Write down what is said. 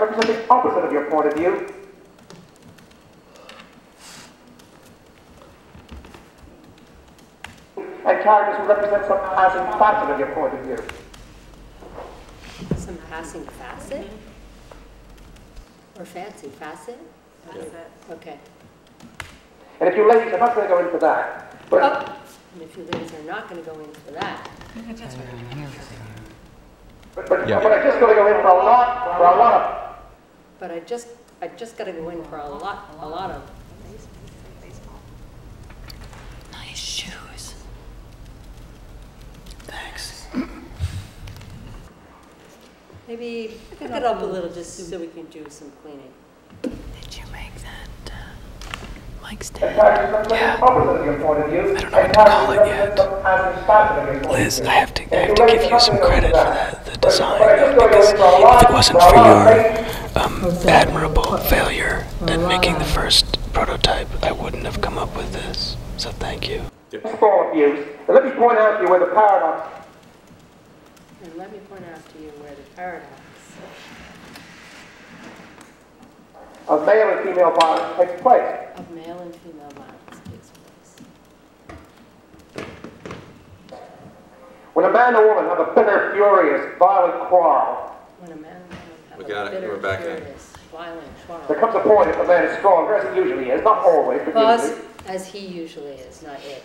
represent the opposite of your point of view. And characters who represent some passing facet of your point of view. Some passing facet? Or fancy facet? Okay. And if you ladies are not going to go into that, but Oh, and if you ladies are not gonna go in for that, but, but, Yeah. but I'm just going to go in for a lot, for a lot of but I just, I just gotta go in for a lot, a lot of, Nice shoes. Thanks. maybe pick it up a little just so we can do some cleaning. Did you make that uh, Mike's and dad? characters represent the opposite of your point of view. I don't know what and to call it yet. represent some passing facet of your point Liz. I have to, I have to give you some credit for that, the, the design though, just gonna go because in for a if it wasn't for a for lot of your things. Um, admirable failure in making the first prototype, I wouldn't have come up with this. So thank you. thought views. And let me point out to you where the paradox And let me point out to you where the paradox of male and female violence takes place. of male and female violence takes place. When a man and a woman have a bitter, furious, violent quarrel, When a man and woman have We got it. We're back in. there comes a point if a man is stronger, as he usually is, not always, but Well, usually, as, as he usually is, not it.